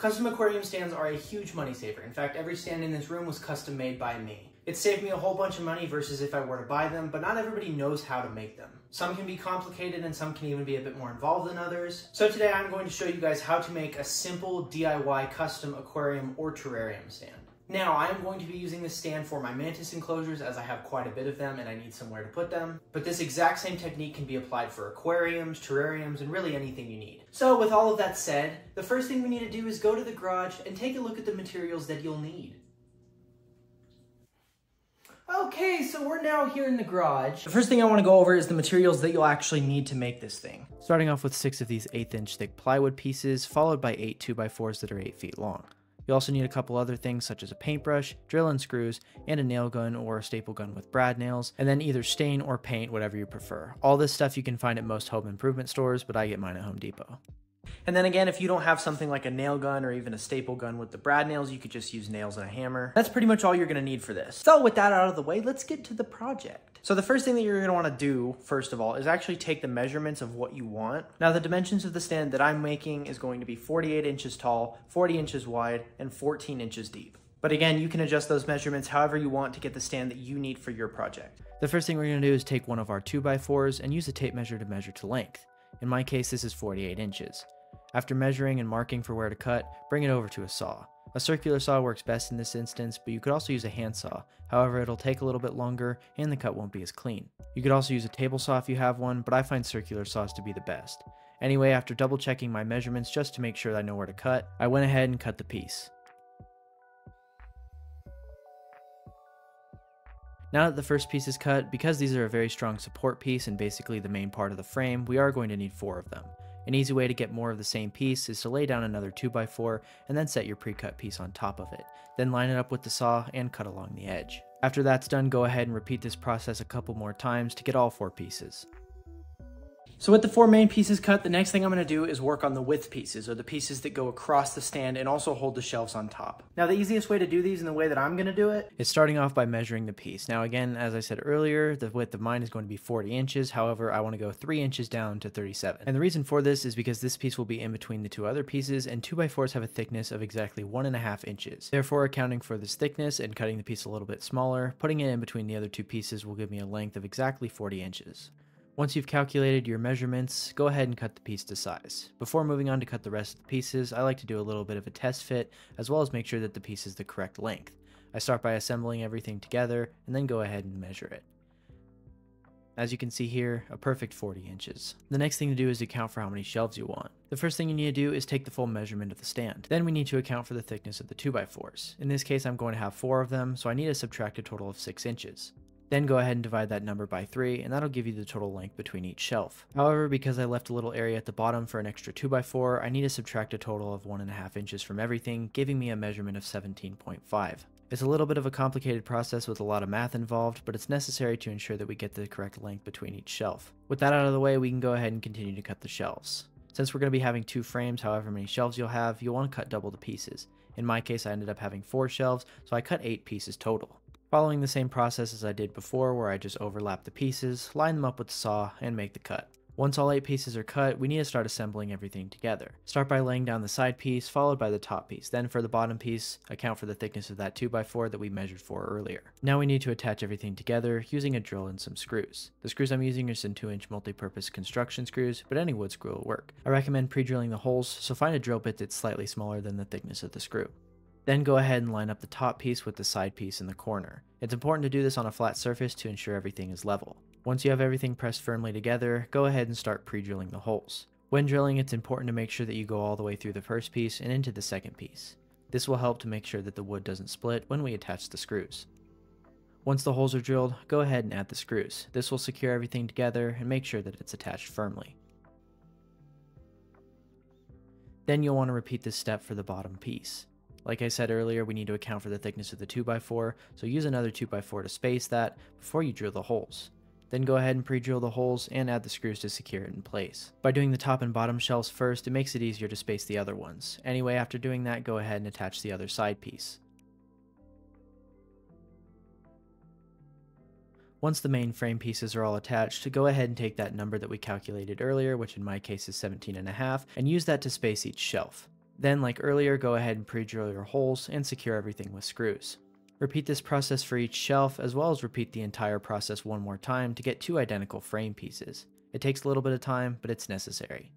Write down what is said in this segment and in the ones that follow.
Custom aquarium stands are a huge money saver. In fact, every stand in this room was custom made by me. It saved me a whole bunch of money versus if I were to buy them, but not everybody knows how to make them. Some can be complicated and some can even be a bit more involved than others. So today I'm going to show you guys how to make a simple DIY custom aquarium or terrarium stand. Now, I'm going to be using this stand for my mantis enclosures as I have quite a bit of them and I need somewhere to put them. But this exact same technique can be applied for aquariums, terrariums, and really anything you need. So with all of that said, the first thing we need to do is go to the garage and take a look at the materials that you'll need. Okay, so we're now here in the garage. The first thing I want to go over is the materials that you'll actually need to make this thing. Starting off with six of these eighth inch thick plywood pieces, followed by eight 2x4s that are 8 feet long. You also need a couple other things such as a paintbrush, drill and screws, and a nail gun or a staple gun with brad nails, and then either stain or paint, whatever you prefer. All this stuff you can find at most home improvement stores, but I get mine at Home Depot. And then again, if you don't have something like a nail gun or even a staple gun with the brad nails, you could just use nails and a hammer. That's pretty much all you're gonna need for this. So with that out of the way, let's get to the project. So the first thing that you're gonna wanna do, first of all, is actually take the measurements of what you want. Now the dimensions of the stand that I'm making is going to be 48 inches tall, 40 inches wide, and 14 inches deep. But again, you can adjust those measurements however you want to get the stand that you need for your project. The first thing we're to do is take one of our 2x4s and use a tape measure to measure to length. In my case, this is 48 inches. After measuring and marking for where to cut, bring it over to a saw. A circular saw works best in this instance, but you could also use a handsaw. However, it'll take a little bit longer and the cut won't be as clean. You could also use a table saw if you have one, but I find circular saws to be the best. Anyway, after double checking my measurements just to make sure I know where to cut, I went ahead and cut the piece. Now that the first piece is cut, because these are a very strong support piece and basically the main part of the frame, we are going to need four of them. An easy way to get more of the same piece is to lay down another 2x4 and then set your pre-cut piece on top of it. Then line it up with the saw and cut along the edge. After that's done, go ahead and repeat this process a couple more times to get all four pieces. So with the four main pieces cut, the next thing I'm going to do is work on the width pieces, or the pieces that go across the stand and also hold the shelves on top. Now the easiest way to do these and the way that I'm going to do it is starting off by measuring the piece. Now again, as I said earlier, the width of mine is going to be 40 inches, however I want to go 3 inches down to 37. And the reason for this is because this piece will be in between the two other pieces, and 2x4s have a thickness of exactly 1.5 inches. Therefore, accounting for this thickness and cutting the piece a little bit smaller, putting it in between the other two pieces will give me a length of exactly 40 inches. Once you've calculated your measurements, go ahead and cut the piece to size. Before moving on to cut the rest of the pieces, I like to do a little bit of a test fit, as well as make sure that the piece is the correct length. I start by assembling everything together, and then go ahead and measure it. As you can see here, a perfect 40 inches. The next thing to do is account for how many shelves you want. The first thing you need to do is take the full measurement of the stand. Then we need to account for the thickness of the 2x4s. In this case, I'm going to have 4 of them, so I need to subtract a total of 6 inches. Then go ahead and divide that number by 3, and that'll give you the total length between each shelf. However, because I left a little area at the bottom for an extra 2x4, I need to subtract a total of 1.5 inches from everything, giving me a measurement of 17.5. It's a little bit of a complicated process with a lot of math involved, but it's necessary to ensure that we get the correct length between each shelf. With that out of the way, we can go ahead and continue to cut the shelves. Since we're going to be having two frames, however many shelves you'll have, you'll want to cut double the pieces. In my case, I ended up having four shelves, so I cut eight pieces total. Following the same process as I did before where I just overlap the pieces, line them up with the saw, and make the cut. Once all 8 pieces are cut, we need to start assembling everything together. Start by laying down the side piece, followed by the top piece. Then for the bottom piece, account for the thickness of that 2x4 that we measured for earlier. Now we need to attach everything together using a drill and some screws. The screws I'm using are some 2-inch multi-purpose construction screws, but any wood screw will work. I recommend pre-drilling the holes, so find a drill bit that's slightly smaller than the thickness of the screw. Then go ahead and line up the top piece with the side piece in the corner. It's important to do this on a flat surface to ensure everything is level. Once you have everything pressed firmly together, go ahead and start pre-drilling the holes. When drilling, it's important to make sure that you go all the way through the first piece and into the second piece. This will help to make sure that the wood doesn't split when we attach the screws. Once the holes are drilled, go ahead and add the screws. This will secure everything together and make sure that it's attached firmly. Then you'll want to repeat this step for the bottom piece. Like I said earlier, we need to account for the thickness of the 2x4, so use another 2x4 to space that before you drill the holes. Then go ahead and pre-drill the holes and add the screws to secure it in place. By doing the top and bottom shelves first, it makes it easier to space the other ones. Anyway, after doing that, go ahead and attach the other side piece. Once the main frame pieces are all attached, go ahead and take that number that we calculated earlier, which in my case is 17 and a half, and use that to space each shelf. Then, like earlier, go ahead and pre-drill your holes and secure everything with screws. Repeat this process for each shelf, as well as repeat the entire process one more time to get two identical frame pieces. It takes a little bit of time, but it's necessary.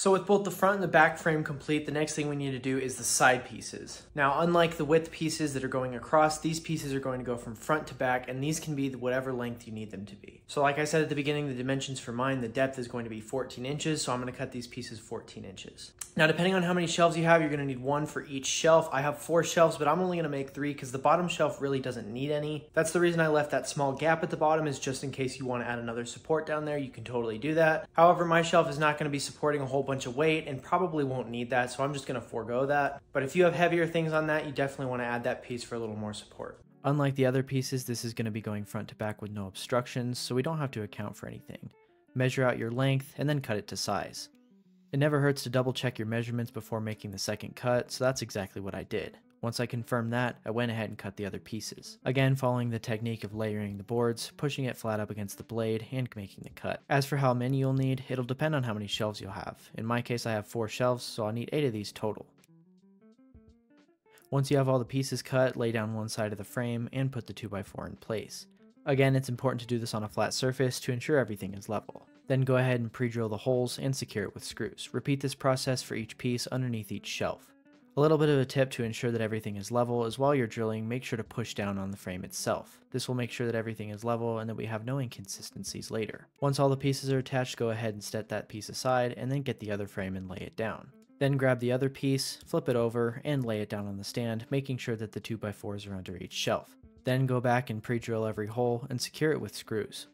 So with both the front and the back frame complete, the next thing we need to do is the side pieces. Now, unlike the width pieces that are going across, these pieces are going to go from front to back, and these can be whatever length you need them to be. So like I said at the beginning, the dimensions for mine, the depth is going to be 14 inches, so I'm gonna cut these pieces 14 inches. Now, depending on how many shelves you have, you're gonna need one for each shelf. I have four shelves, but I'm only gonna make three because the bottom shelf really doesn't need any. That's the reason I left that small gap at the bottom is just in case you wanna add another support down there, you can totally do that. However, my shelf is not gonna be supporting a whole bunch of weight and probably won't need that, so I'm just gonna forego that. But if you have heavier things on that, you definitely wanna add that piece for a little more support. Unlike the other pieces, this is going to be going front to back with no obstructions, so we don't have to account for anything. Measure out your length, and then cut it to size. It never hurts to double check your measurements before making the second cut, so that's exactly what I did. Once I confirmed that, I went ahead and cut the other pieces. Again, following the technique of layering the boards, pushing it flat up against the blade, and making the cut. As for how many you'll need, it'll depend on how many shelves you'll have. In my case, I have 4 shelves, so I'll need 8 of these total. Once you have all the pieces cut, lay down one side of the frame and put the 2x4 in place. Again, it's important to do this on a flat surface to ensure everything is level. Then go ahead and pre-drill the holes and secure it with screws. Repeat this process for each piece underneath each shelf. A little bit of a tip to ensure that everything is level is while you're drilling, make sure to push down on the frame itself. This will make sure that everything is level and that we have no inconsistencies later. Once all the pieces are attached, go ahead and set that piece aside and then get the other frame and lay it down. Then grab the other piece, flip it over, and lay it down on the stand, making sure that the 2x4s are under each shelf. Then go back and pre-drill every hole and secure it with screws.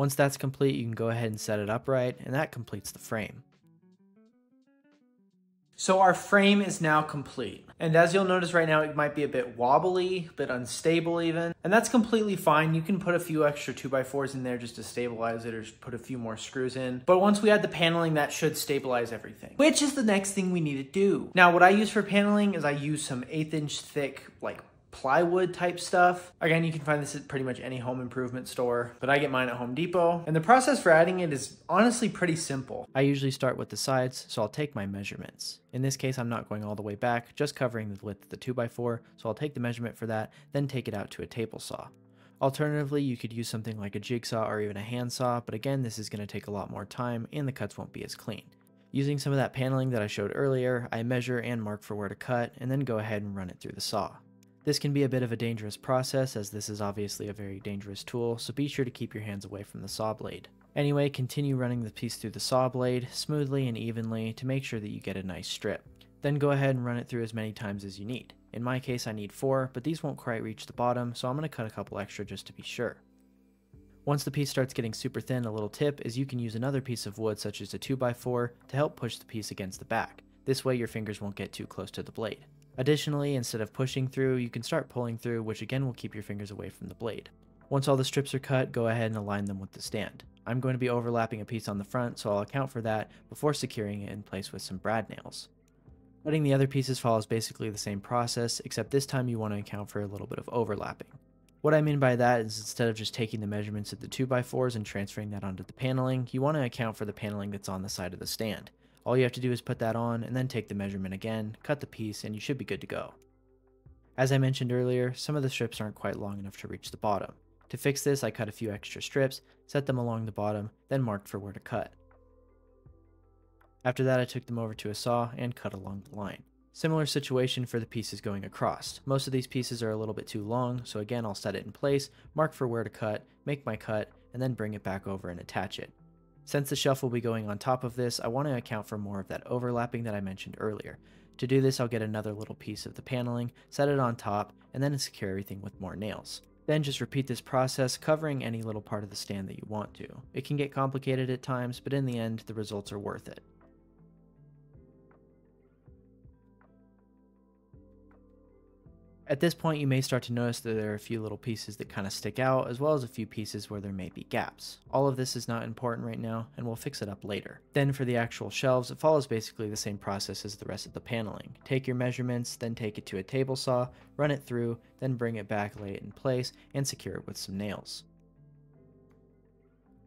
Once that's complete, you can go ahead and set it upright, and that completes the frame. So our frame is now complete. And as you'll notice right now, it might be a bit wobbly, a bit unstable even. And that's completely fine. You can put a few extra 2x4s in there just to stabilize it or put a few more screws in. But once we add the paneling, that should stabilize everything. Which is the next thing we need to do. Now what I use for paneling is I use some eighth inch thick like plywood type stuff. Again, you can find this at pretty much any home improvement store, but I get mine at Home Depot. And the process for adding it is honestly pretty simple. I usually start with the sides, so I'll take my measurements. In this case, I'm not going all the way back, just covering the width of the 2x4, so I'll take the measurement for that, then take it out to a table saw. Alternatively, you could use something like a jigsaw or even a handsaw, but again, this is going to take a lot more time and the cuts won't be as clean. Using some of that paneling that I showed earlier, I measure and mark for where to cut, and then go ahead and run it through the saw. This can be a bit of a dangerous process as this is obviously a very dangerous tool, so be sure to keep your hands away from the saw blade. Anyway, continue running the piece through the saw blade smoothly and evenly to make sure that you get a nice strip. Then go ahead and run it through as many times as you need. In my case I need 4, but these won't quite reach the bottom, so I'm going to cut a couple extra just to be sure. Once the piece starts getting super thin, a little tip is you can use another piece of wood such as a 2x4 to help push the piece against the back. This way your fingers won't get too close to the blade. Additionally, instead of pushing through, you can start pulling through, which again will keep your fingers away from the blade. Once all the strips are cut, go ahead and align them with the stand. I'm going to be overlapping a piece on the front, so I'll account for that before securing it in place with some brad nails. Cutting the other pieces follows basically the same process, except this time you want to account for a little bit of overlapping. What I mean by that is instead of just taking the measurements of the 2x4s and transferring that onto the paneling, you want to account for the paneling that's on the side of the stand. All you have to do is put that on and then take the measurement again, cut the piece, and you should be good to go. As I mentioned earlier, some of the strips aren't quite long enough to reach the bottom. To fix this, I cut a few extra strips, set them along the bottom, then marked for where to cut. After that, I took them over to a saw and cut along the line. Similar situation for the pieces going across. Most of these pieces are a little bit too long, so again I'll set it in place, mark for where to cut, make my cut, and then bring it back over and attach it. Since the shelf will be going on top of this, I want to account for more of that overlapping that I mentioned earlier. To do this, I'll get another little piece of the paneling, set it on top, and then secure everything with more nails. Then just repeat this process, covering any little part of the stand that you want to. It can get complicated at times, but in the end, the results are worth it. At this point, you may start to notice that there are a few little pieces that kind of stick out, as well as a few pieces where there may be gaps. All of this is not important right now, and we'll fix it up later. Then for the actual shelves, it follows basically the same process as the rest of the paneling. Take your measurements, then take it to a table saw, run it through, then bring it back, lay it in place, and secure it with some nails.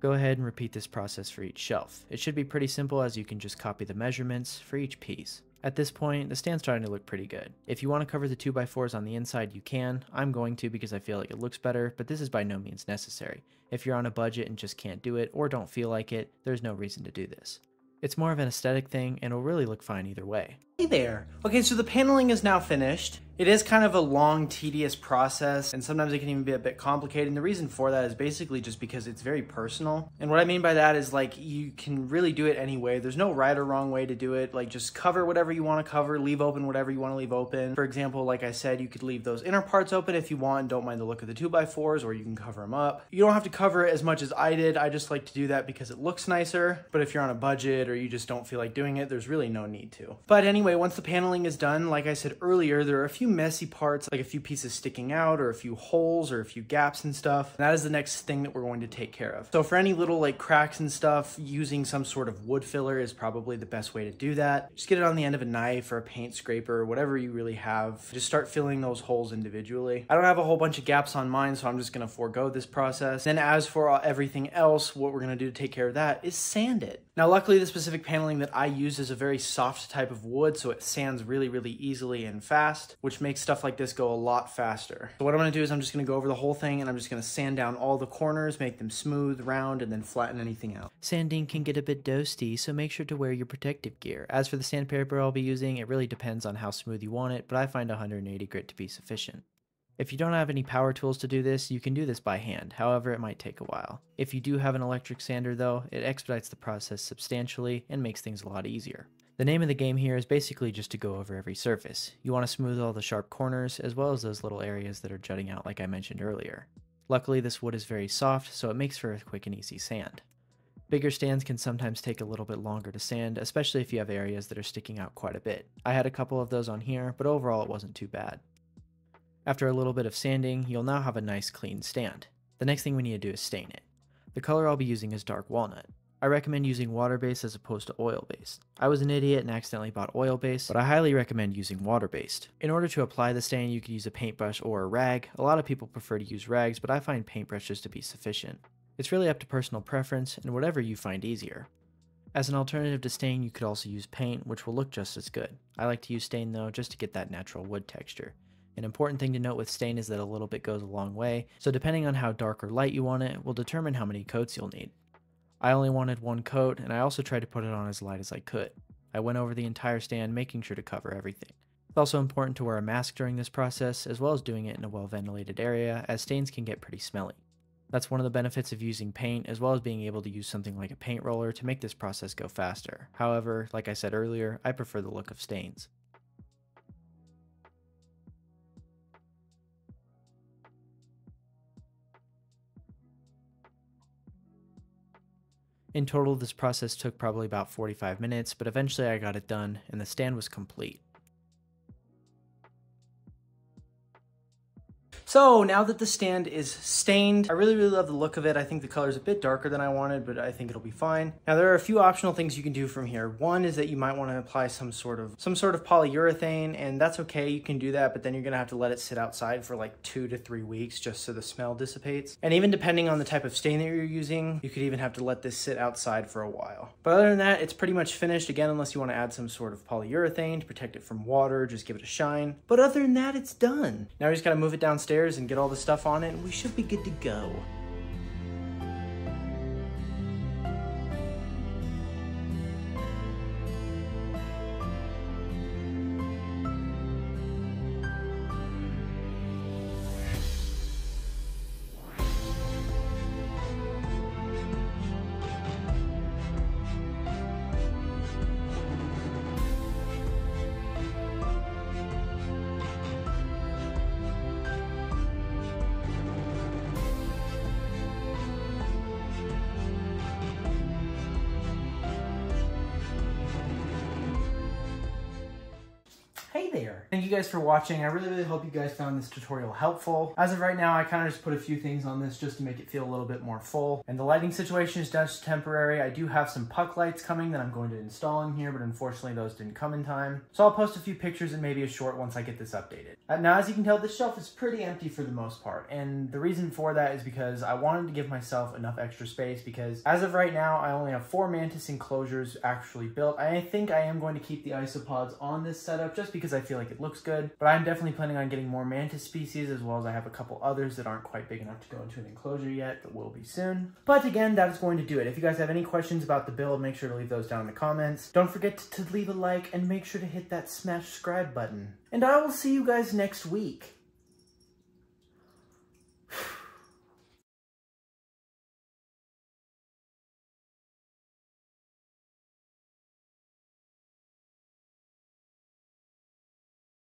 Go ahead and repeat this process for each shelf. It should be pretty simple as you can just copy the measurements for each piece. At this point, the stand's starting to look pretty good. If you want to cover the 2x4s on the inside, you can. I'm going to because I feel like it looks better, but this is by no means necessary. If you're on a budget and just can't do it, or don't feel like it, there's no reason to do this. It's more of an aesthetic thing, and it'll really look fine either way. Hey there. Okay, so the paneling is now finished. It is kind of a long, tedious process, and sometimes it can even be a bit complicated. And the reason for that is basically just because it's very personal. And what I mean by that is like you can really do it any way. There's no right or wrong way to do it. Like just cover whatever you want to cover, leave open whatever you want to leave open. For example, like I said, you could leave those inner parts open if you want don't mind the look of the 2x4s, or you can cover them up. You don't have to cover it as much as I did. I just like to do that because it looks nicer. But if you're on a budget or you just don't feel like doing it, there's really no need to. But anyway, once the paneling is done, like I said earlier, there are a few messy parts, like a few pieces sticking out or a few holes or a few gaps and stuff. And that is the next thing that we're going to take care of. So for any little like cracks and stuff, using some sort of wood filler is probably the best way to do that. Just get it on the end of a knife or a paint scraper, or whatever you really have. Just start filling those holes individually. I don't have a whole bunch of gaps on mine, so I'm just gonna forego this process. Then as for everything else, what we're gonna do to take care of that is sand it. Now luckily the specific paneling that I use is a very soft type of wood, so it sands really, really easily and fast, which makes stuff like this go a lot faster. So what I'm gonna do is I'm just gonna go over the whole thing and I'm just gonna sand down all the corners, make them smooth, round, and then flatten anything out. Sanding can get a bit dusty, so make sure to wear your protective gear. As for the sandpaper I'll be using, it really depends on how smooth you want it, but I find 180 grit to be sufficient. If you don't have any power tools to do this, you can do this by hand, however it might take a while. If you do have an electric sander though, it expedites the process substantially and makes things a lot easier. The name of the game here is basically just to go over every surface. You want to smooth all the sharp corners, as well as those little areas that are jutting out like I mentioned earlier. Luckily this wood is very soft, so it makes for a quick and easy sand. Bigger stands can sometimes take a little bit longer to sand, especially if you have areas that are sticking out quite a bit. I had a couple of those on here, but overall it wasn't too bad. After a little bit of sanding, you'll now have a nice clean stand. The next thing we need to do is stain it. The color I'll be using is dark walnut. I recommend using water-based as opposed to oil-based. I was an idiot and accidentally bought oil-based, but I highly recommend using water-based. In order to apply the stain, you could use a paintbrush or a rag. A lot of people prefer to use rags, but I find paintbrushes to be sufficient. It's really up to personal preference and whatever you find easier. As an alternative to stain, you could also use paint, which will look just as good. I like to use stain though, just to get that natural wood texture. An important thing to note with stain is that a little bit goes a long way, so depending on how dark or light you want it will determine how many coats you'll need. I only wanted one coat, and I also tried to put it on as light as I could. I went over the entire stand making sure to cover everything. It's also important to wear a mask during this process, as well as doing it in a well ventilated area, as stains can get pretty smelly. That's one of the benefits of using paint, as well as being able to use something like a paint roller to make this process go faster. However, like I said earlier, I prefer the look of stains. In total, this process took probably about 45 minutes, but eventually I got it done and the stand was complete. So now that the stand is stained, I really, really love the look of it. I think the color is a bit darker than I wanted, but I think it'll be fine. Now there are a few optional things you can do from here. One is that you might want to apply some sort of some sort of polyurethane, and that's okay. You can do that, but then you're gonna have to let it sit outside for like two to three weeks just so the smell dissipates. And even depending on the type of stain that you're using, you could even have to let this sit outside for a while. But other than that, it's pretty much finished. Again, unless you want to add some sort of polyurethane to protect it from water, just give it a shine. But other than that, it's done. Now we just gotta move it downstairs and get all the stuff on it and we should be good to go. You guys for watching. I really, really hope you guys found this tutorial helpful. As of right now, I kind of just put a few things on this just to make it feel a little bit more full. And the lighting situation is just temporary. I do have some puck lights coming that I'm going to install in here, but unfortunately those didn't come in time. So I'll post a few pictures and maybe a short once I get this updated. Uh, now, as you can tell, this shelf is pretty empty for the most part. And the reason for that is because I wanted to give myself enough extra space because as of right now, I only have four Mantis enclosures actually built. I think I am going to keep the isopods on this setup just because I feel like it looks good, but I'm definitely planning on getting more Mantis species as well as I have a couple others that aren't quite big enough to go into an enclosure yet, but will be soon. But again, that is going to do it. If you guys have any questions about the build, make sure to leave those down in the comments. Don't forget to leave a like and make sure to hit that smash subscribe button. And I will see you guys next week.